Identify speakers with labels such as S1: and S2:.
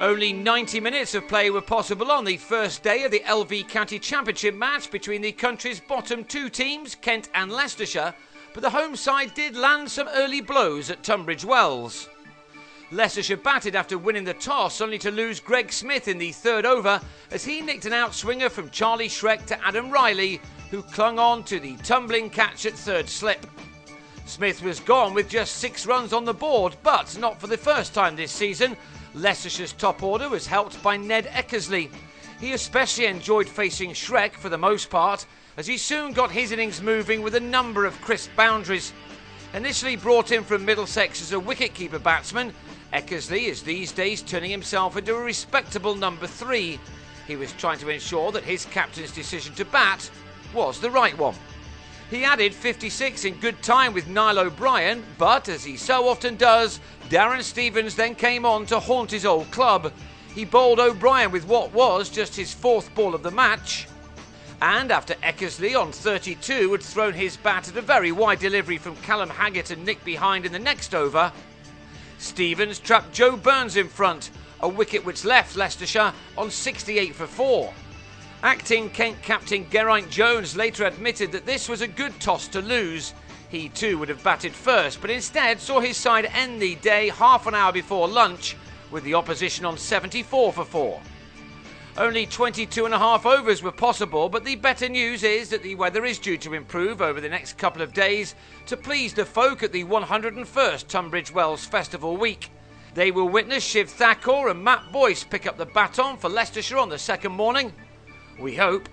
S1: Only 90 minutes of play were possible on the first day of the LV County Championship match between the country's bottom two teams, Kent and Leicestershire, but the home side did land some early blows at Tunbridge Wells. Leicestershire batted after winning the toss, only to lose Greg Smith in the third over as he nicked an outswinger from Charlie Shreck to Adam Riley, who clung on to the tumbling catch at third slip. Smith was gone with just six runs on the board, but not for the first time this season Leicestershire's top order was helped by Ned Eckersley. He especially enjoyed facing Shreck for the most part, as he soon got his innings moving with a number of crisp boundaries. Initially brought in from Middlesex as a wicket-keeper batsman, Eckersley is these days turning himself into a respectable number three. He was trying to ensure that his captain's decision to bat was the right one. He added 56 in good time with Niall O'Brien, but as he so often does, Darren Stevens then came on to haunt his old club. He bowled O'Brien with what was just his fourth ball of the match. And after Eckersley on 32 had thrown his bat at a very wide delivery from Callum Haggett and Nick behind in the next over, Stevens trapped Joe Burns in front, a wicket which left Leicestershire on 68 for 4. Acting Kent captain Geraint Jones later admitted that this was a good toss to lose. He too would have batted first, but instead saw his side end the day half an hour before lunch with the opposition on 74 for 4. Only 22 and a half overs were possible, but the better news is that the weather is due to improve over the next couple of days to please the folk at the 101st Tunbridge Wells Festival Week. They will witness Shiv Thakor and Matt Boyce pick up the baton for Leicestershire on the second morning we hope.